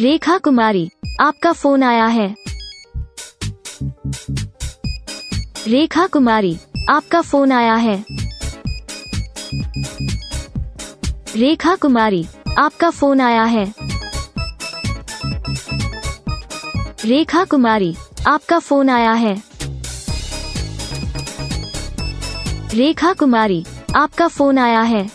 रेखा कुमारी, आपका फ़ोन आया है। रेखा कुमारी, आपका फ़ोन आया है। रेखा कुमारी, आपका फ़ोन आया है। रेखा कुमारी, आपका फ़ोन आया है। रेखा कुमारी, आपका फ़ोन आया है।